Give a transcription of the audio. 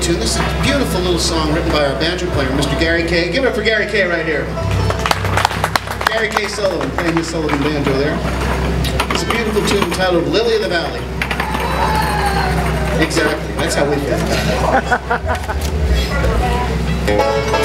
tune. This is a beautiful little song written by our banjo player, Mr. Gary Kay. Give it up for Gary Kay right here. Gary Kay Sullivan, playing the Sullivan banjo there. It's a beautiful tune titled Lily of the Valley. Exactly, that's how we feel.